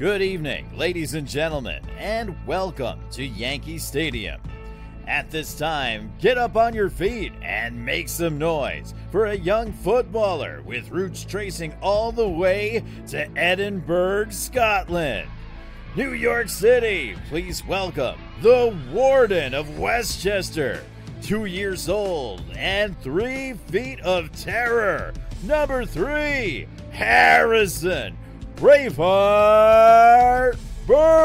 Good evening, ladies and gentlemen, and welcome to Yankee Stadium. At this time, get up on your feet and make some noise for a young footballer with roots tracing all the way to Edinburgh, Scotland. New York City, please welcome the Warden of Westchester, two years old and three feet of terror. Number three, Harrison Braveheart Bird.